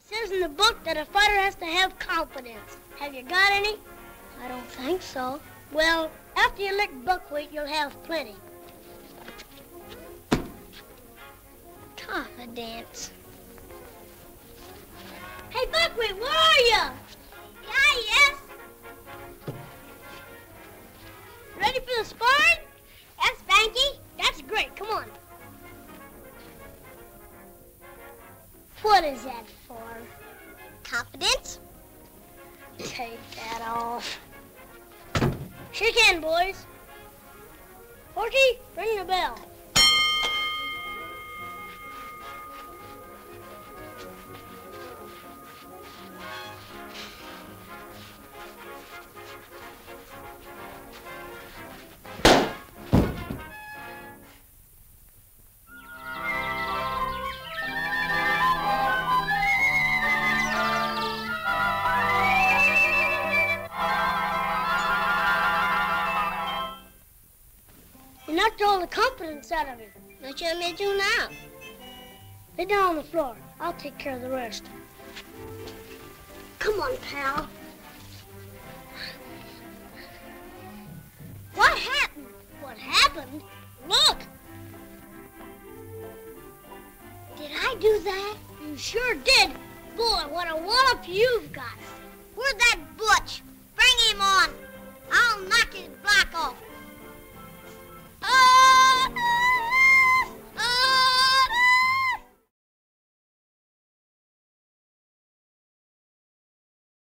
It says in the book that a fighter has to have confidence. Have you got any? I don't think so. Well, after you lick Buckwheat, you'll have plenty. Confidence. Hey, Buckwheat, where are you? What is that for? Confidence? Take that off. Shake hand, boys. Porky, ring the bell. Knocked all the confidence out of him. What you want me to do now? Lay down on the floor. I'll take care of the rest. Come on, pal. What happened? What happened? Look! Did I do that? You sure did. Boy, what a wallop you've got. Where's that Butch?